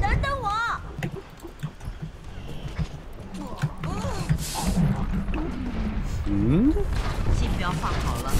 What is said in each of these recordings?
等等我！嗯，信标放好了。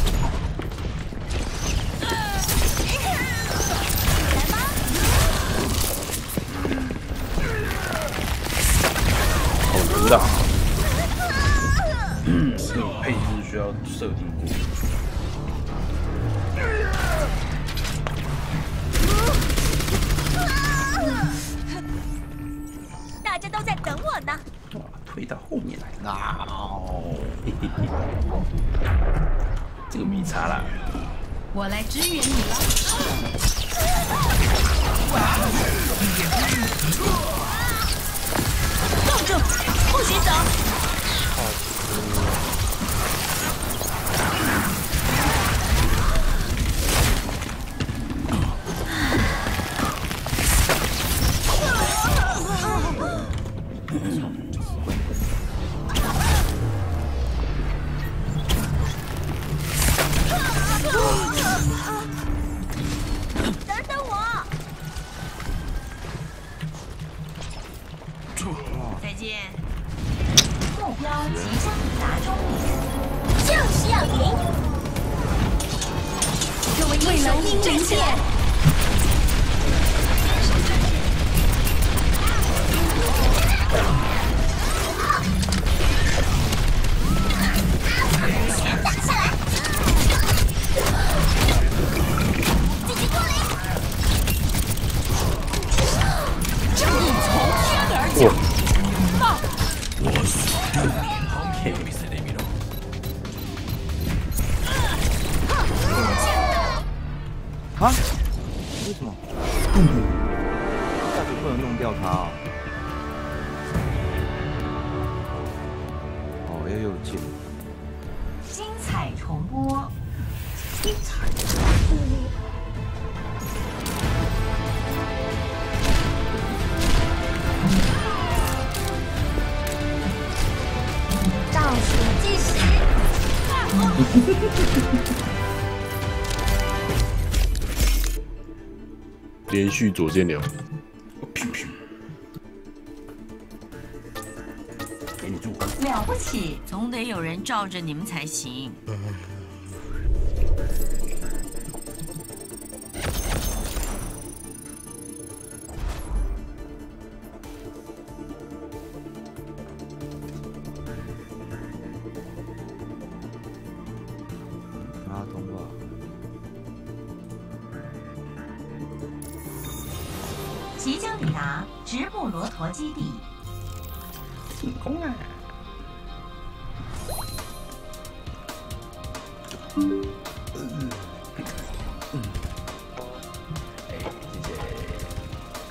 连续左键流，给你助攻。了不起，总得有人罩着你们才行。马进攻啊！哎，谢谢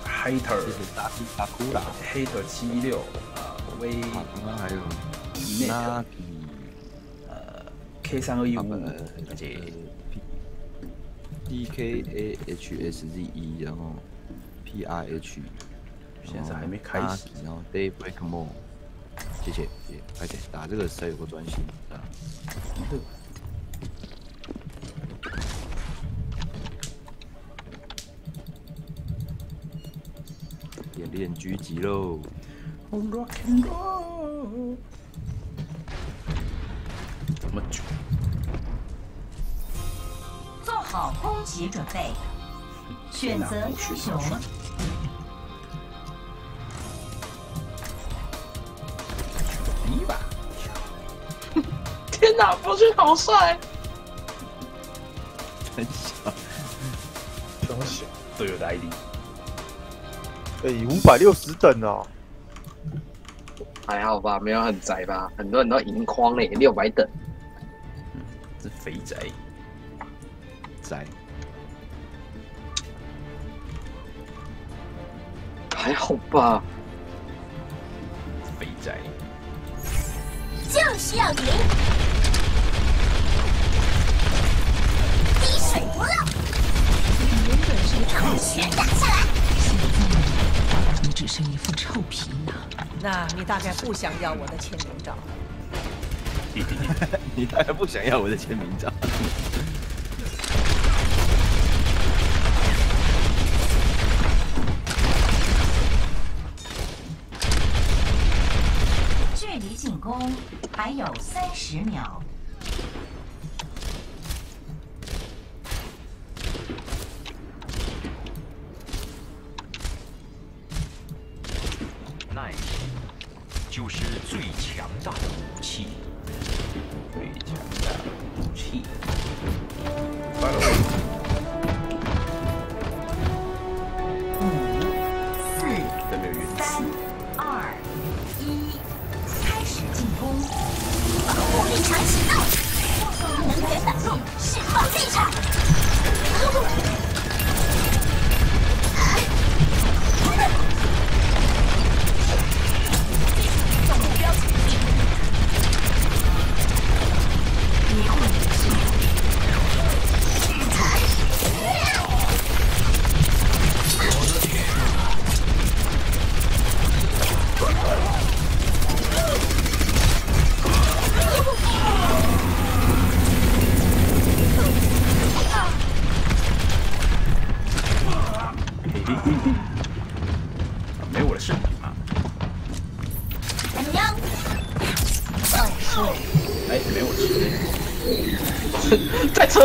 Hater，谢谢大西大哭啦。Hater 七六啊，威啊，刚刚还有以内那呃 K 三二一五而且 D K A H S Z E，然后 P R H，现在还没开始，然后 Daybreak More，谢谢，谢谢，而且打这个实在有个专心啊。演练狙击喽！Rock and Roll，这么久，做好攻击准备，选择英雄。天哪，博勋好帅！很小，很小，队友的 ID，哎，五百六十等哦，还好吧，没有很窄吧？很多人都银框嘞，六百等。是肥宅，宅还好吧？肥宅，就是要赢！不要原本是个臭皮打下来现在你只剩一副臭皮囊那你大概不想要我的签名照你大概不想要我的签名照距离进攻还有三十秒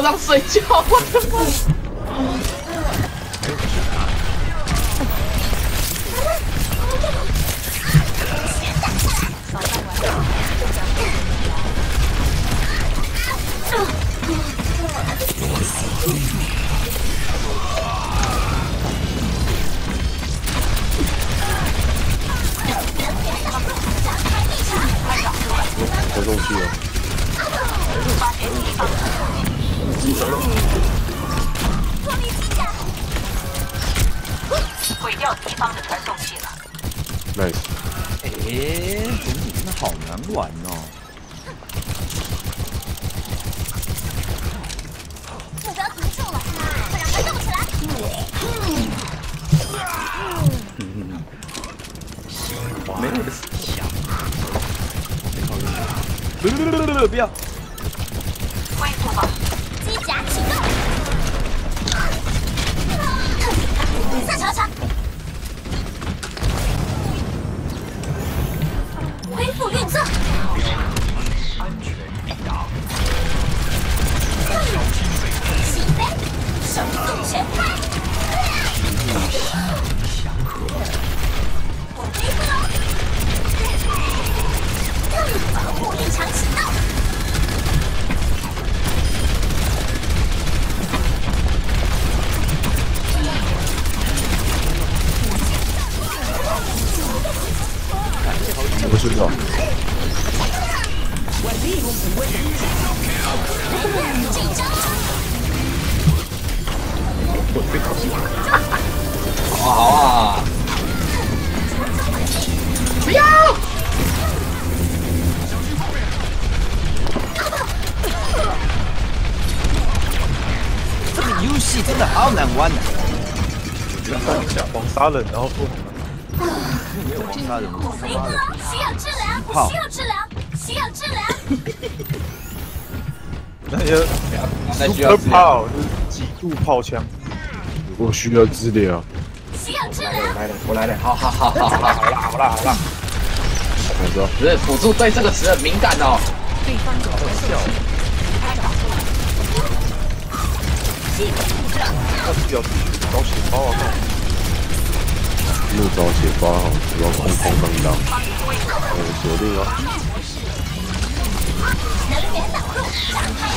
上睡觉，我的妈！杀人，然后说没有王杀人，我恢复喽！需要治疗，需要治疗，需要治疗，那些那需要 super。炮就是几度炮枪，我需要治疗，需要治疗，我来了，我来了，好好好好好好啦好啦好啦！我知道，不是辅助对这个词很敏感哦。对方有传送器，开打。那是要搞血包啊！木早写发好，只要空空荡荡，呃，锁定啊，能源挡路，展开异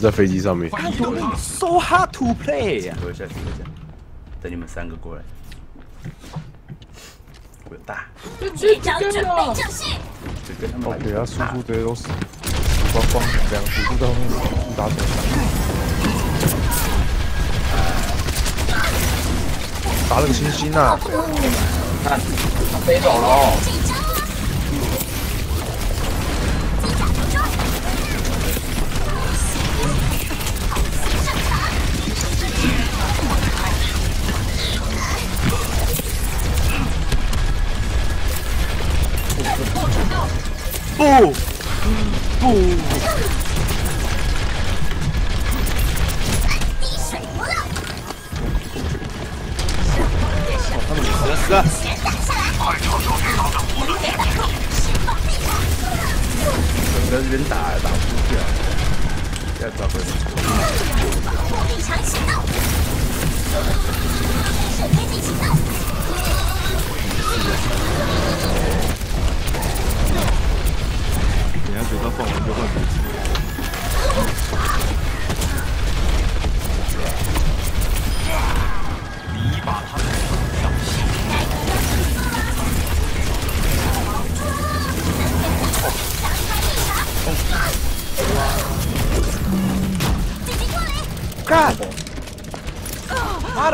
在飞机上面。！So hard to play 呀！投一下，投一下，等你们三个过来。我有大，队长准备就绪，就跟他们来给他输出这些都是光光两输出在后面误打手打了个星星啊！看，他飞走了不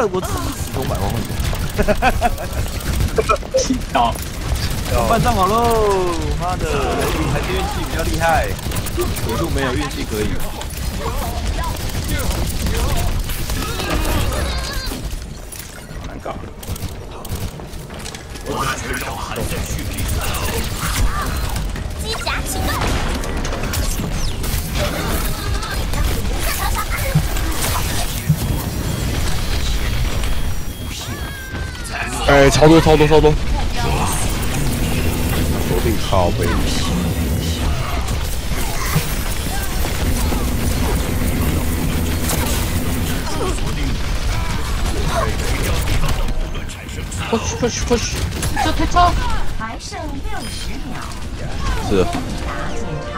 妈的，我自己死都百万换气到，换上好喽！妈的，还是运气比较厉害，我就没有运气可以。哎，超多超多超多！锁定靠背。不许不许不许，这太超。还剩六十秒，是大检查。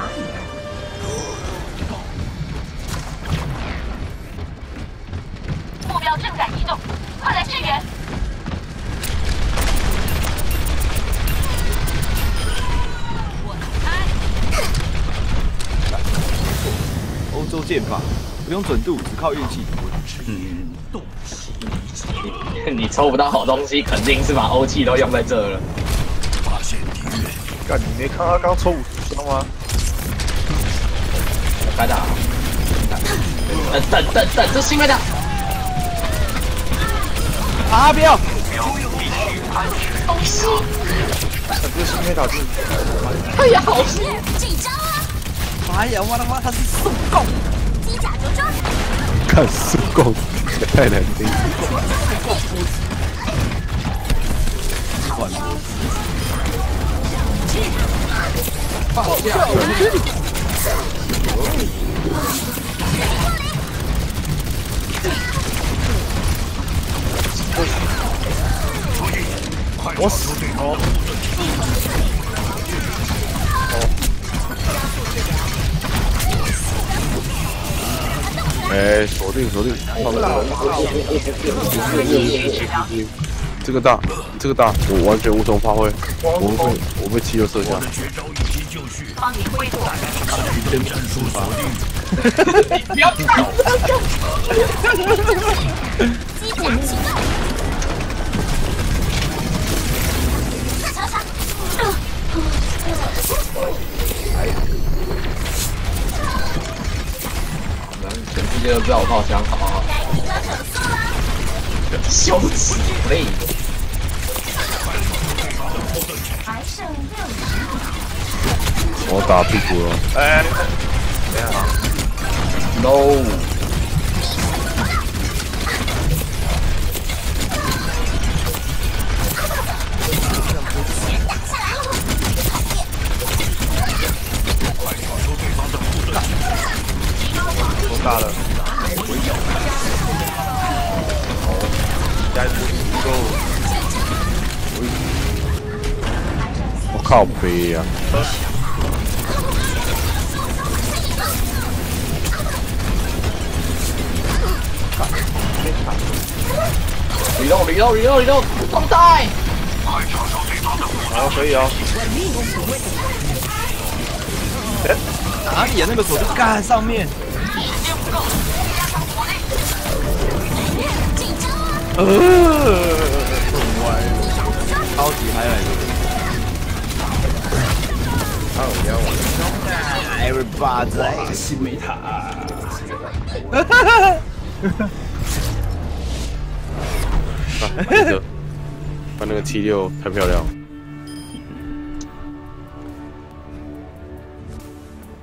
目标正在移动，快来支援！欧洲剑法不用准度，只靠运气。嗯，你你抽不到好东西，肯定是把欧气都用在这了。发现敌人，干，你没看他刚抽五十箱吗？该打。等等等等，这是因为的。啊！不要！欧西，这是因为打进。哎呀，好气！紧张啊！哎呀，我的妈，他是速攻！机甲着装，看速攻，太难听。完了，我死哎，锁定锁定，放在这个大，这个大，我完全无从发挥，我被我被气球射下。绝招一击就绪，帮你恢复。战术锁定，机甲启动。全世界都知道我炮枪，好不好？该提高成速了。羞耻累。还剩六十秒，我打屁股了，哎，No，多大了？靠背啊！里奥，里奥，里奥，里奥，放带！好、啊，可以啊。哪里啊？那个锁在杆上面。时间不够，歪了，超级嗨来着。他有要玩，Everybody，新美塔，啊，那个，他那个七六太漂亮了。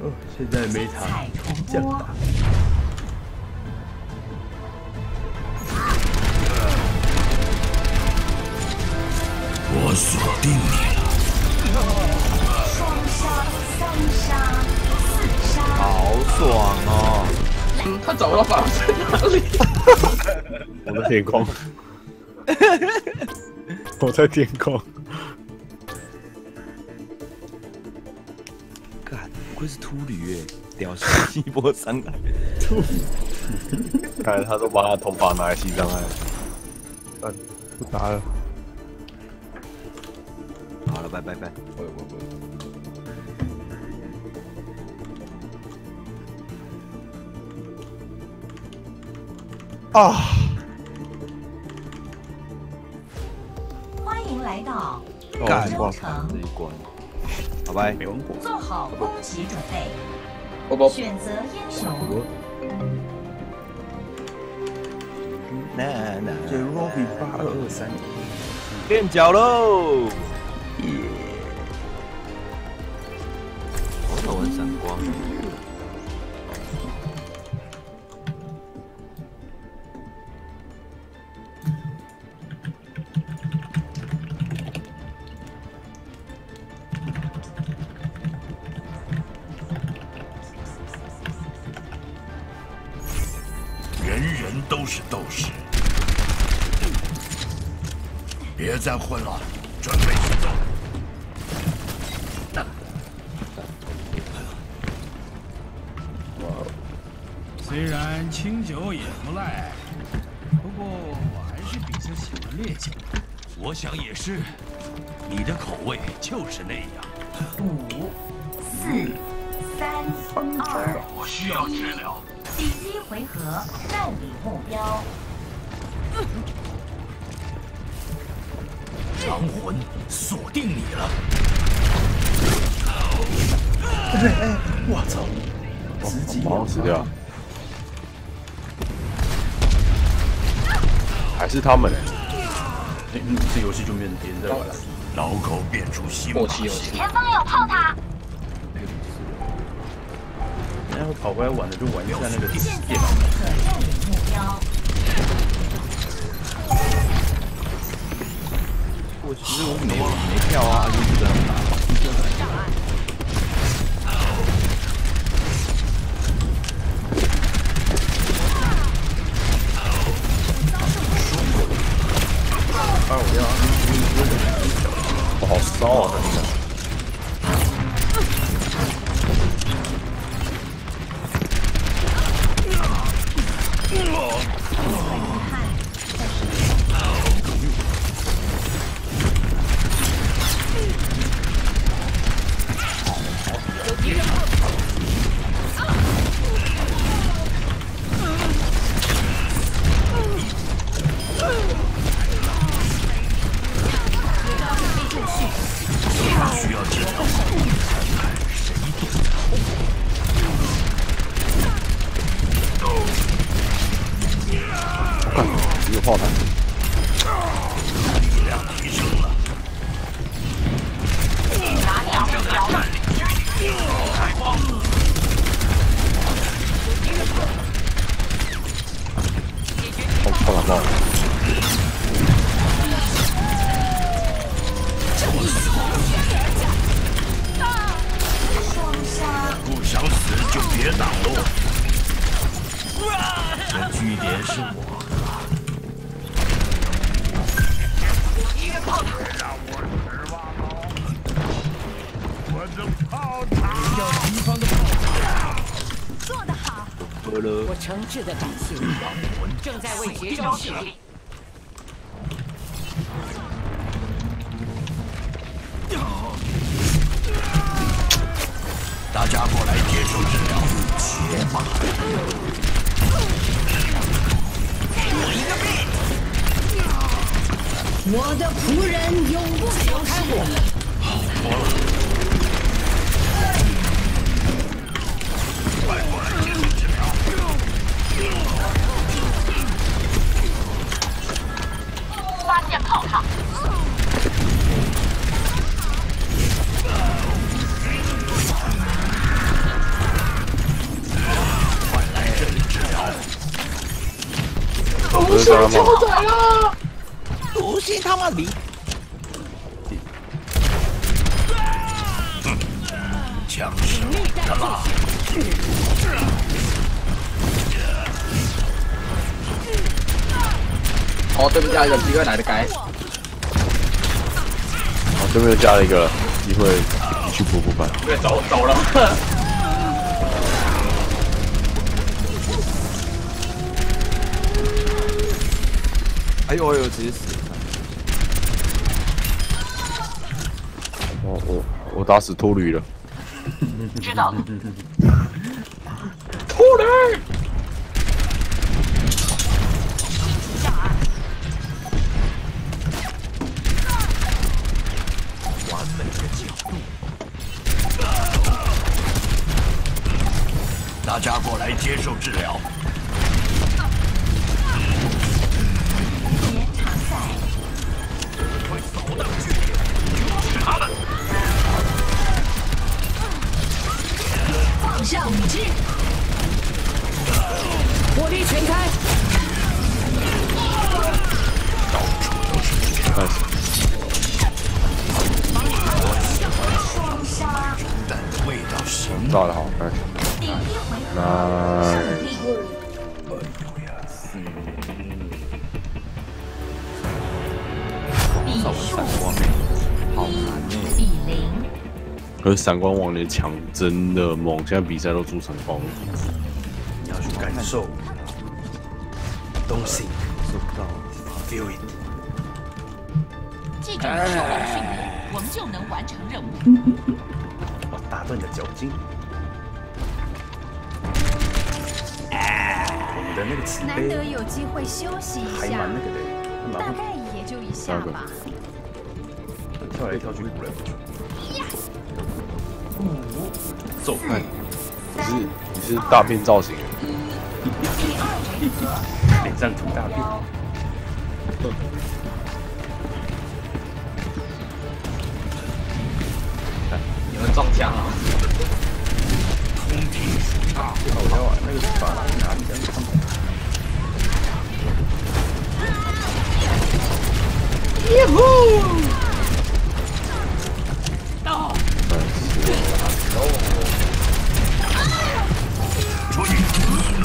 哦，现在美塔降大，我锁定你找不到法老在哪里？我在天空，我在天空。干，不愧是秃驴哎，屌丝一波伤害。看来 他都把他头发拿来吸伤害了。嗯，不打了。好了，拜拜拜。我我我。啊！欢迎来到干州城，这一关，好吧。没玩过。做好攻击准备，选择英雄，那那这 Robbie 八二二三，变脚喽！好想玩闪光。想也是，你的口味就是那样。五、四、三、二，我需要治疗。第一回合占领目标，亡魂锁定你了。不对，哎我操，直击马上死掉。还是他们欸这游戏就变成别人在玩了。老狗变出新把戏，默契游戏。前方有炮塔，然后跑过来玩的就玩一下那个电脑。我其实我没没跳啊，就是这样打。我，诚挚的感谢，正在为绝招蓄力。了一个了，机会你去补补吧。对，走走了。哎呦哎呦，直接死！我我我打死秃驴了。知道了。秃驴。大家过来接受治疗。延长赛，会扫荡据点，就是他们。放下。武器，火力全开，开始，双杀，但味道行。炸的好，开始。第一回合那胜利。比数好难一呢。比零，可是闪光王的强真的猛，现在比赛都出闪光了。你要去感受。Don't think, 收不到。feel it。记住手动训练，我们就能完成任务。我打断你的脚筋。那个慈难得有机会休息一还下蛮那个的，大概也就一下吧。跳来跳去，鼓来鼓去。走，你是你是大片造型，脸上涂大便。你们中枪了。通体舒畅。我要玩那个法拉利哪里的？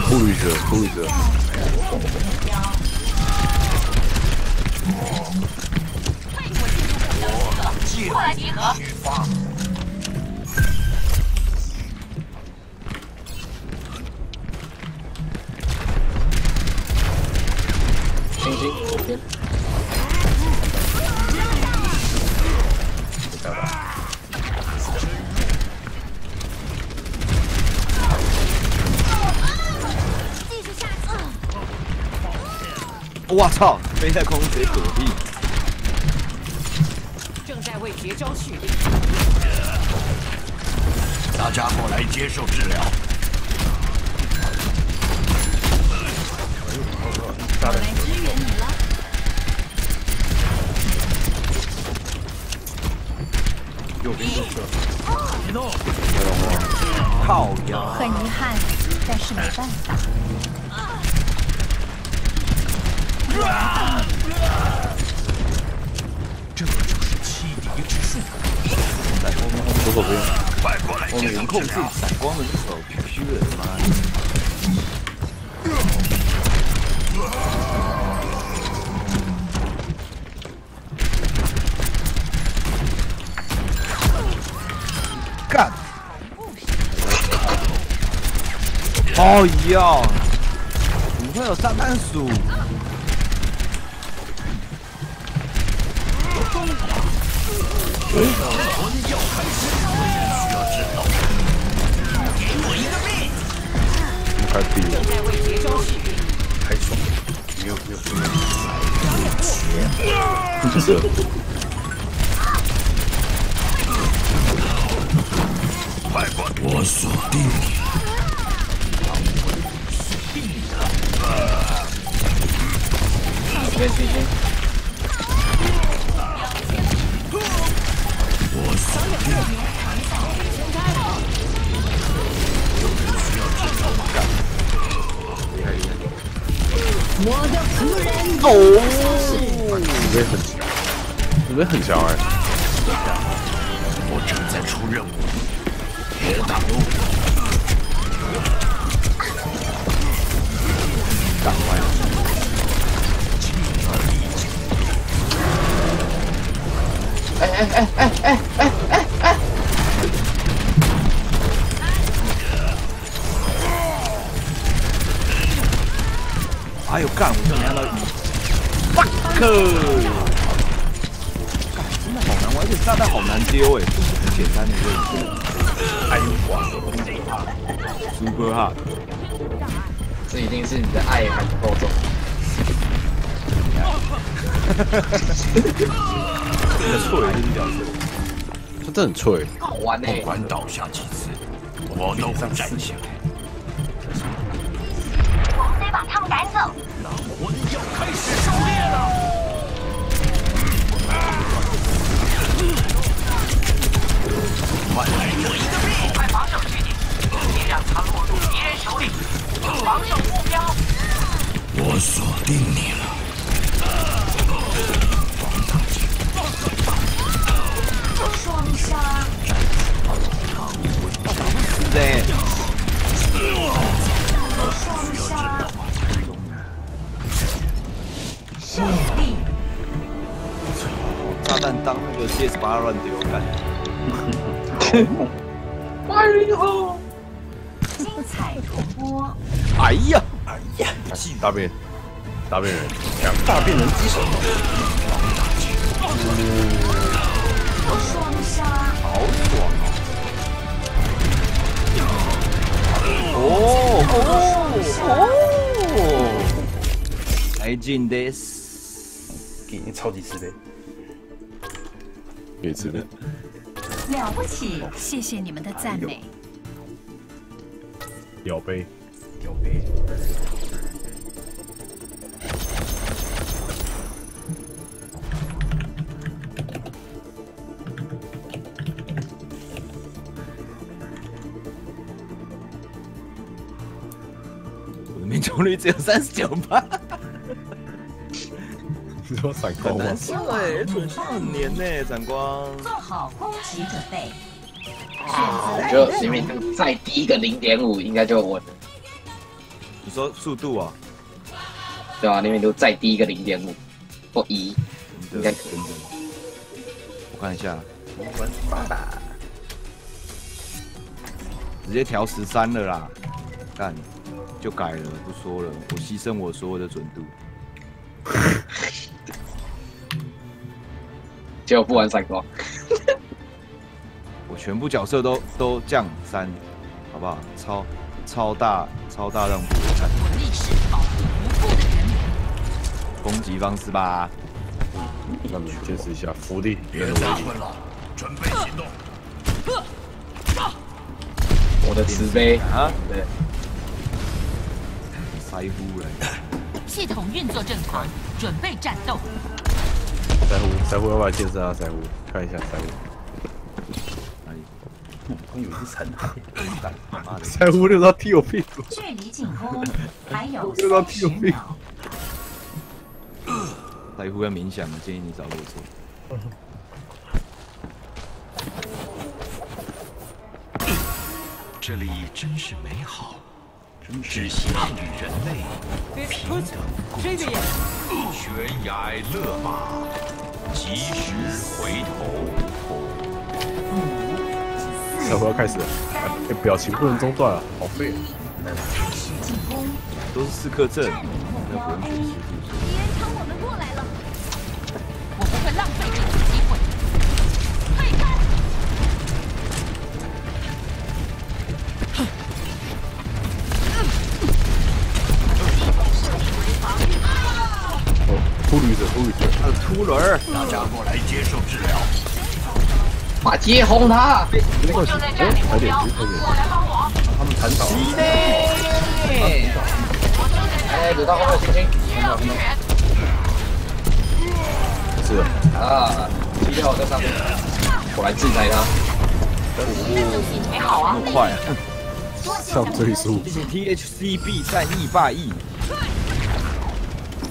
秃驴者，秃驴者。过来集我操！飞在空中直接躲避。正在为绝招蓄力。大家过来接受治疗。我来支援你了。右边就是。靠呀。很遗憾，但是没办法。这就是欺敌之术。来，我们左手不用，我们能控制闪光的这手必须得拿！干！哦，一样。怎么会有炸弹鼠？太低了。太爽了。我锁定。别别别！你们很强，你们很强哎、我正在出任务，别挡路。打歪了。哎哎哎哎真的错了，这是角色。他真的很脆，好玩呢、不管倒下几次，我都会站起来。我们得把他们赶走。那魂要开始狩猎了。快来我一个命！快防守据点，别让他落入敌人手里。防守目标。我锁定你了。个 CS 八乱丢干。精彩重播，哎呀，哎呀，大便，大便人，强大变人机手，双杀，好爽哦！哦。哦！来劲 this，给你超级吃的，也吃的。了不起，谢谢你们的赞美。摇杯，有杯，我的命中率只有三十九趴，你说闪很光吗难？受哎，准上很黏呢，闪光。做好攻击准备，我觉得明明再低一个零点五应该就稳了，你说速度啊？对、啊？明明都再低一个零点五或一，应该可以我看一下，直接调十三了啦，干就改了，不说了，我牺牲我所有的准度。结果不玩闪光。我全部角色都都降三，好不好？超超大超大让步，看我立誓保护无辜的人民。攻击方式吧。那我们见识一下福利。别再混了，准备行动。我的慈悲啊，对，塞夫人，系统运作正常，准备战斗。腮胡，腮胡要不要健身啊？腮胡，看一下腮胡。哪里？我以为是残骸，干妈的！腮胡六要踢我屁股。距离进攻还有这个三十屁秒，塞夫要冥想，建议你找洛错。这里真是美好，只希望与人类平等共存。悬崖勒马，及时回头。小要开始了，哎、表情不能中断啊，好废啊！都是刺客阵，那不用 A，秃驴子，秃驴子，他的秃轮，大家过来接受治疗。把街轰他！应该是哎，踩点击，踩点击，他们弹倒。哎，鲁道后面小心！是啊，七六在上面，我来制裁他。那么快啊！上追速，谢谢 THCB 战役霸役，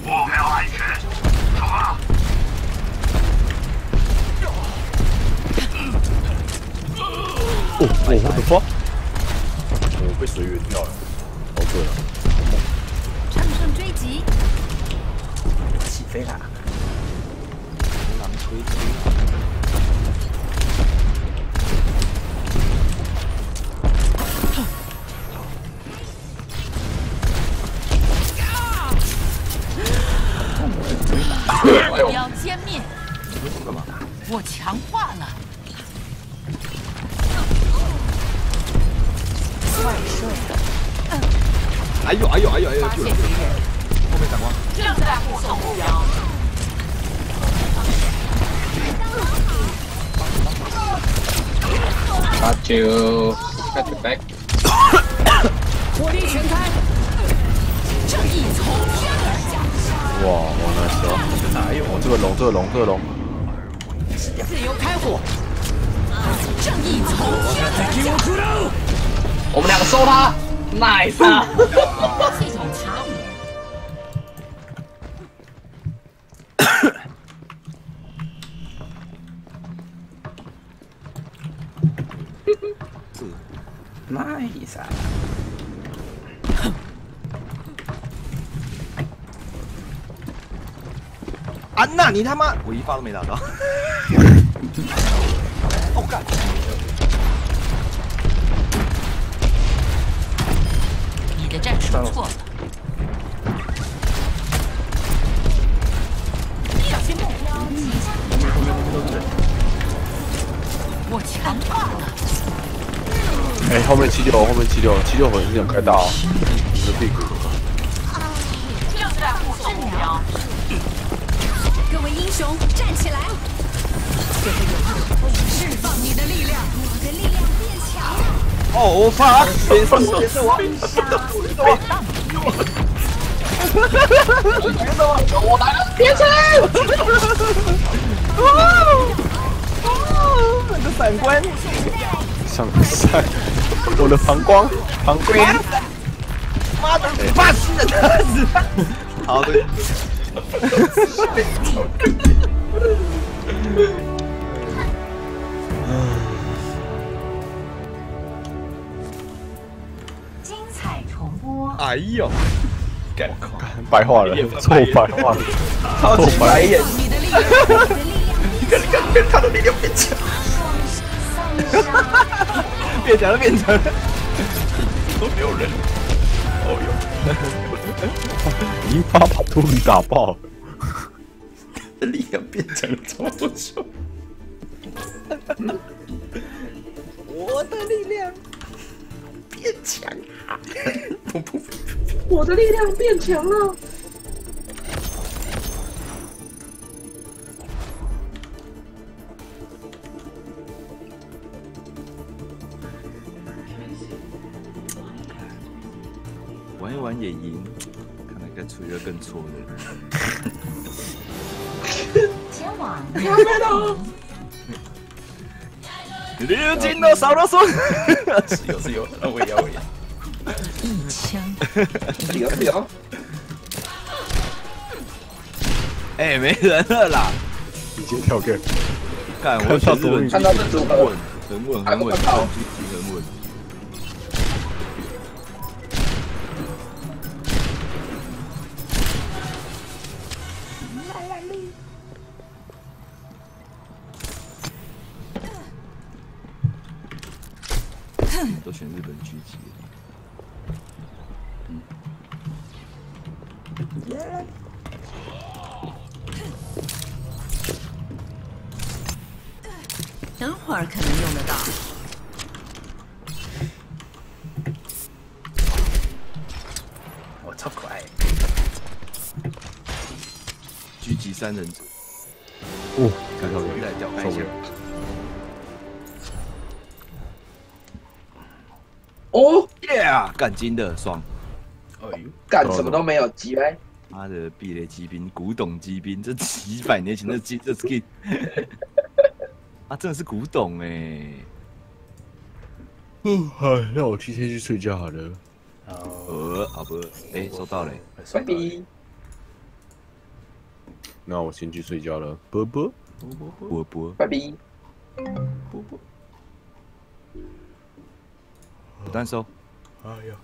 目标安全，哦哦，我的妈！我被水远掉了，好对了，乘胜追击，起飞啦！狼推推。目标歼灭，干嘛？我强哎呦哎呦哎呦哎呦！救人！后面闪光，正在护送目标。他就 back to back，火力全开，正义从天而降，哇，我，那时候，哪有？哦，这个龙，这个龙，这个龙，自由开火，正义从天而降。我们两个收他，nice 啊！系统查无，是 nice 啊！安娜，你他妈，我一发都没打到。哦干！错了。小心目标，我强大了。哎，后面七六，后面七六，七六很想开大哦，你的屁股，正在护送目标，各位英雄站起来，释放你的力量，我的力量哦，我发，别是我，别是我，杀被挡我来了，别吃！你的闪光，上赛，我的膀胱，膀胱，妈的，发新的车子。好的，哎呦，白化了，臭白化了，超级白眼，你的力量，我的力量变强，跟他的力量变强。变强了，变强了。都没有人。哦已经把把秃驴打爆了，力量变强了超久。我的力量变强 我的力量变强了。玩一玩也赢，看来该出一个更错的。前往六斤的少了说，是有是有，那我也要我也要。一枪，是有是有。哎，没人了啦！直接跳 game，看我选日本狙击看到这组很稳，很稳，很稳，很稳。三人组，哦，看到现在屌看一下受不了。哦，，Yeah，干金的爽。哎呦，干什么都没有，鸡来。妈的，避雷骑兵、古董骑兵，这几百年前的 机这 skin，啊，真的是古董哎、嗯，好，那我提前去睡觉好了。呃，好不，哎、收到嘞，拜拜。那我先去睡觉了，啵啵。波波，拜拜。子弹收，哎呀，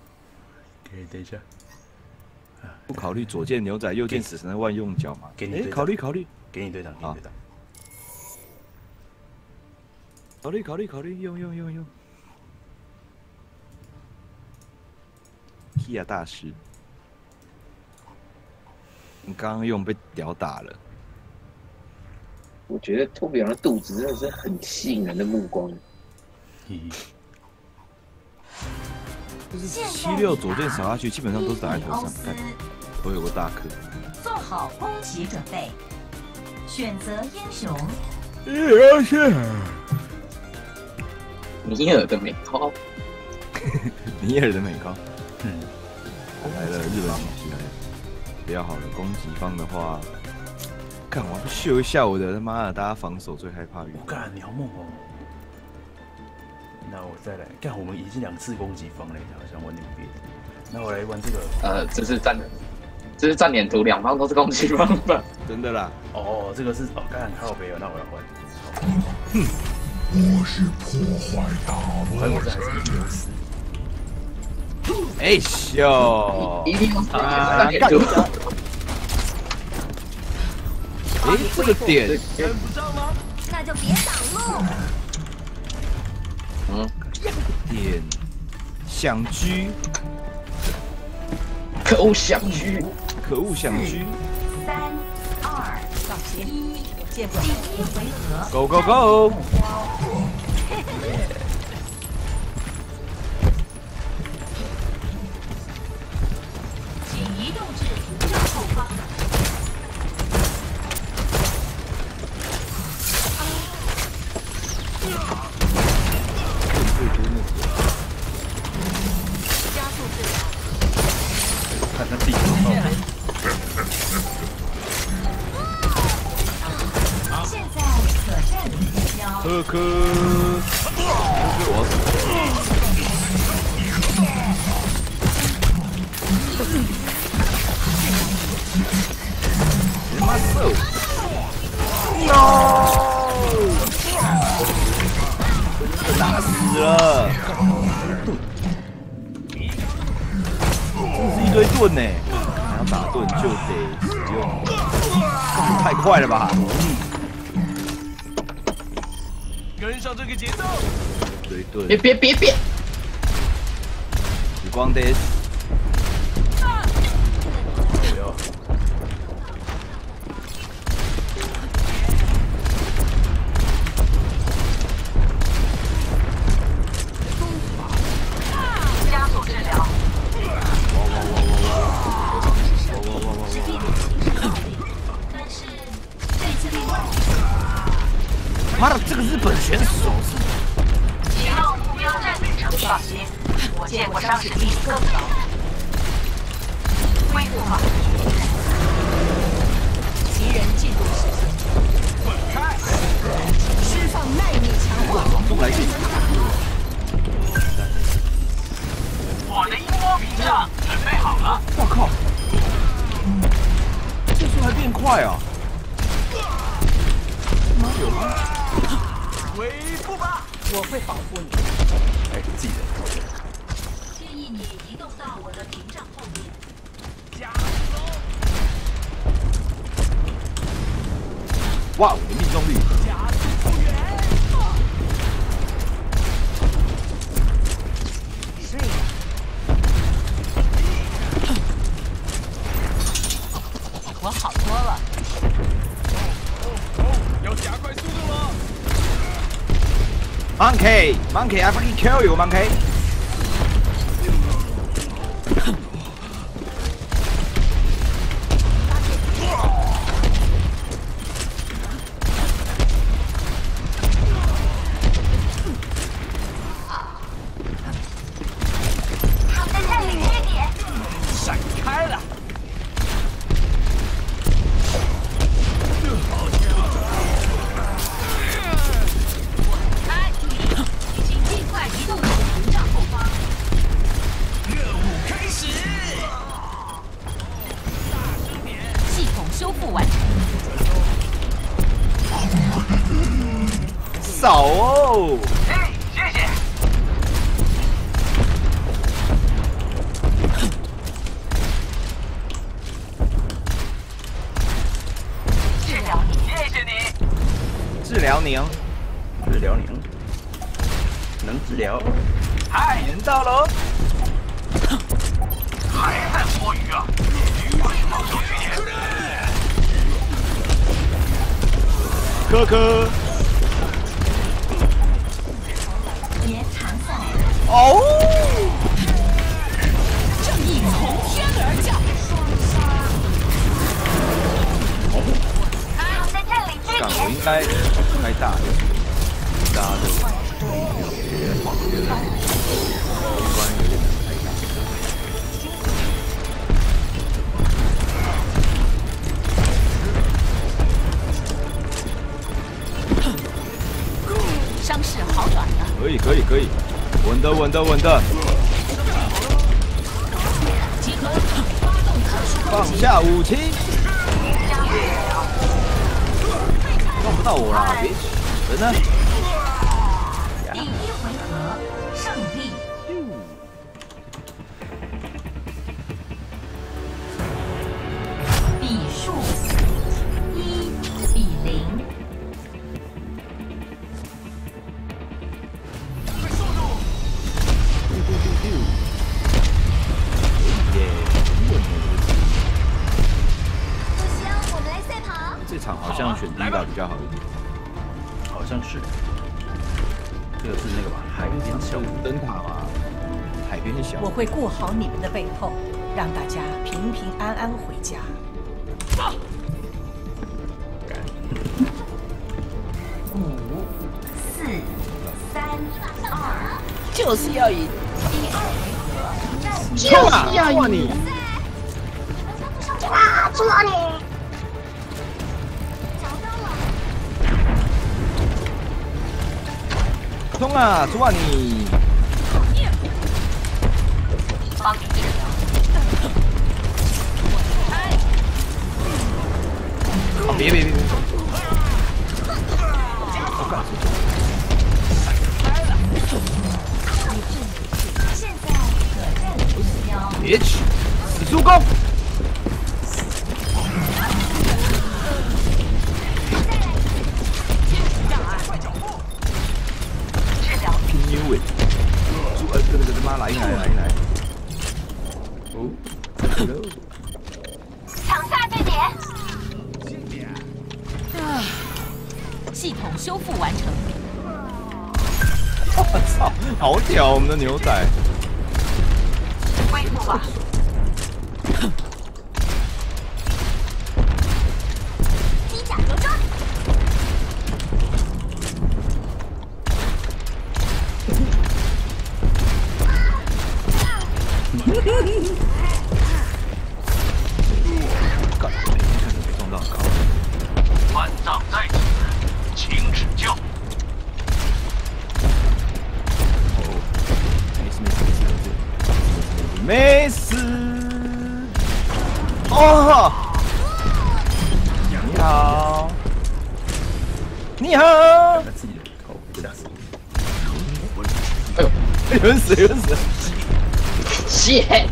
可以等一下，不考虑左键牛仔，右键死神的万用脚嘛？哎、给你考虑考虑，给你队长，给你队长。考虑考虑考虑，用用用用。Kia 大师，你刚刚用被屌打了，我觉得托比昂的肚子真的是很吸引人的目光。嘿就是七六左键扫下去，基本上都是打在头上，看都有个大坑。做好攻击准备，选择英雄。尼尔的美高，尼尔的美高嗯，来了，日本女婿来了。比较好的攻击方的话，看我不秀一下我的他妈的，大家防守最害怕遇我干，你好猛哦！那我再来，干，我们已经两次攻击方了，好像玩点别的。那我来玩这个，呃，这是战，这是战脸图，两方都是攻击方吧？真的啦，哦，这个是哦，干靠北哦，那我要换。我是破坏大反正我这还是一流死。哎呦，一定要啊战脸图。哎这个点那就别挡路。嗯，点想狙，可恶，想狙。可恶想狙三二一，见过第一回合，，Go Go Go！妈瘦，no，打死了，这是一堆盾呢，还要打盾就得使用，太快了！吧！跟上这个节奏，对对，别别别别！时光的哇，我的命中率，我好多了。要加快速度了。Monkey, monkey, I fucking kill you, monkey. 科科。延长赛，哦。正义从天而降。在这里接干，我。应该开大的，大家的伤势好转了。可以可以可以，稳的稳的稳的，集合，发动特殊放。下武器。弄不到我了，别人呢？就是要赢。第二回合就是要赢你。哇，抓你！冲啊，抓你！帮你别别别别！现标。别去，死助攻！拼牛尾，猪呃这个这个他妈来一来来一来！哦，hello，抢下这点。啊，系统修复完成。我操，好屌我们的牛仔！没事没事。哦，你好，你好，他自己的头，吓死！哎呦，有人死有人死！谢。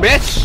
然后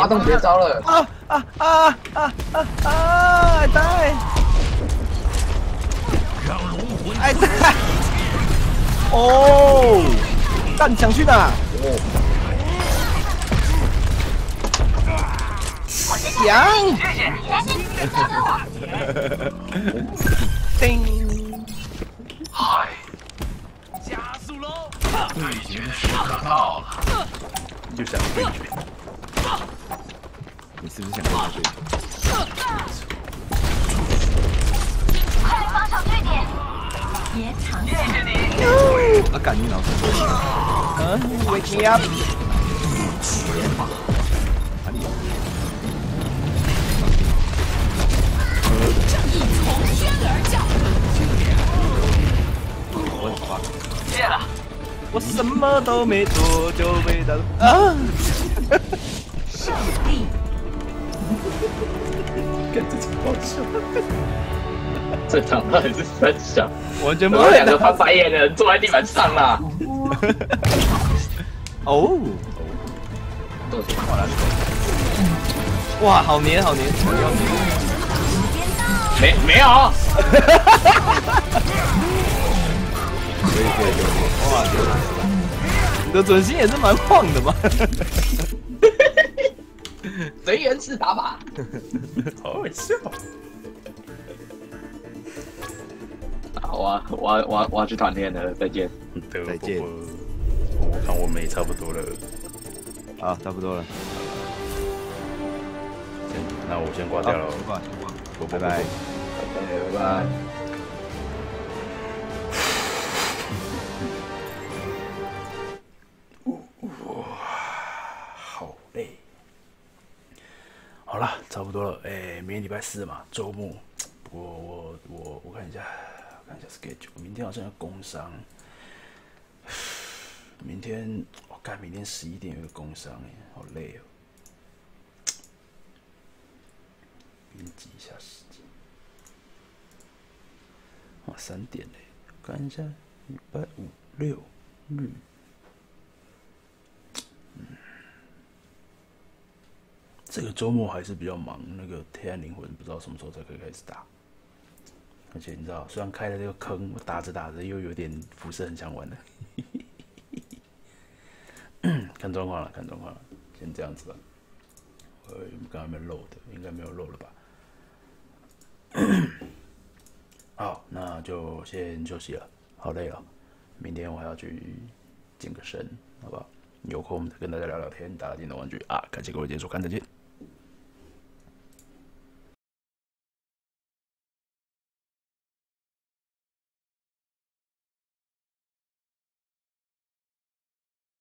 发动绝招了！啊啊啊啊啊啊！呆！让龙魂哎呆！哦，蛋想去哪？羊！叮！嗨！加速喽！对决时刻到了。就想对决。你是不是想跟他对决？快来防守据点！别藏谢谢你。啊，赶紧老师。嗯，wake me up。哪里？正义从天而降。我！谢了。我什么都没做就被打啊！胜利！跟这种好笑，这场到底是三小？完全不有两个翻白眼的人坐在地板上啦！哦，都挺好了。哇，好黏，好黏，好黏！没没有？可以可以可以，哇，你的准心也是蛮晃的嘛。随缘式打法，好好笑。好啊，我要我要我要去团练了，再见。再见。我看我们也差不多了。好，差不多了。先，那我先挂掉了。拜拜。拜拜。拜四嘛，周末。不过我我我看一下，看一下 schedule，明天好像要工商。明天我看明天十一点有个工商，哎，好累哦。编辑一下时间。哇，三点嘞，看一下，礼拜五六日。这个周末还是比较忙。那个《黑暗灵魂》不知道什么时候才可以开始打。而且你知道，虽然开了这个坑，我打着打着又有点不是很想玩了。看状况了，看状况了，先这样子吧。呃，刚刚没漏的，应该没有漏了吧？好，那就先休息了，好累哦。明天我还要去健个身，好不好？有空再跟大家聊聊天，打打电动玩具啊！感谢各位今天收看，再见。